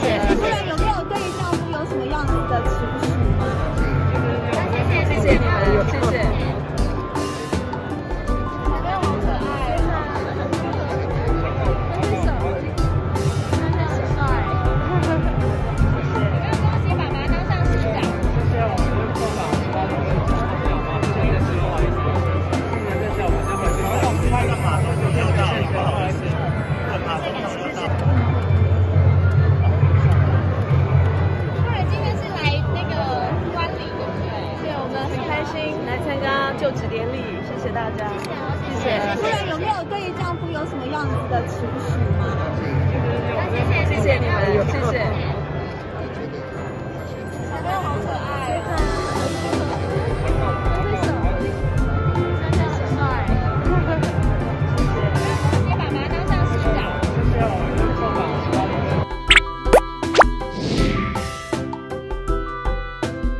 夫有没有对丈夫有什么样的情绪谢谢。你们谢谢就职典礼，谢谢大家，谢谢。夫人有没有对丈夫有什么样子的期许吗？谢谢，谢谢你们，谢谢。